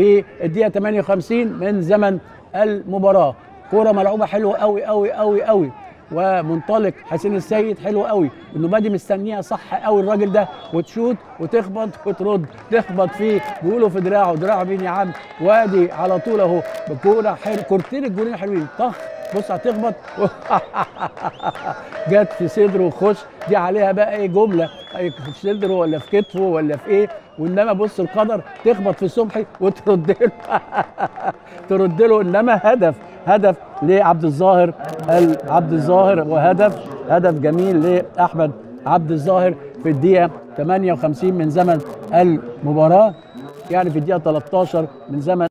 في الدقيقة 58 من زمن المباراة. كورة ملعوبة حلوة قوي قوي قوي قوي ومنطلق حسين السيد حلو قوي إنه بادي مستنيها صح قوي الراجل ده. وتشوت وتخبط وترد. تخبط فيه. بيقولوا في دراعه. دراعه مين يا عم. وادي على طول أهو. بكورة حلو كورتين الجولين حلوين. طخ. بص هتخبط. جت في صدره وخش. دي عليها بقى إيه؟ جملة. في صدره ولا في كتفه ولا في إيه وإنما بص القدر تخبط في صبحي وترد له. ترد له إنما هدف هدف لعبد الظاهر عبد الظاهر وهدف هدف جميل لأحمد عبد الظاهر في الدقيقة 58 من زمن المباراة يعني في الدقيقة 13 من زمن